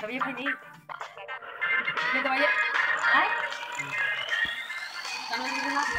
小叶佩妮，那个玩意，来，咱们就跟他学。